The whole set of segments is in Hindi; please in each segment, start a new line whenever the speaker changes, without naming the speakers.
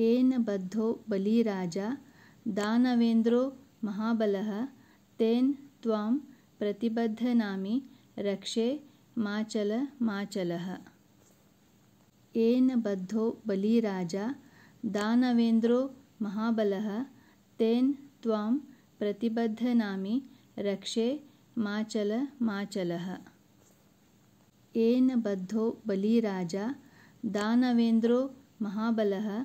येन बद्धो बलिराजा, दानवेन्द्रो महाबलः, तेन त्वां प्रतिबध्नामि रक्षे माचल माचलः। येन बद्धो बलिराजा, दानवेन्द्रो महाबलः, तेन त्वां प्रतिबध्नामि रक्षे माचल माचलः। येन बद्धो बलिराजा, दानवेन्द्रो महाबलः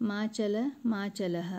माचल माचलः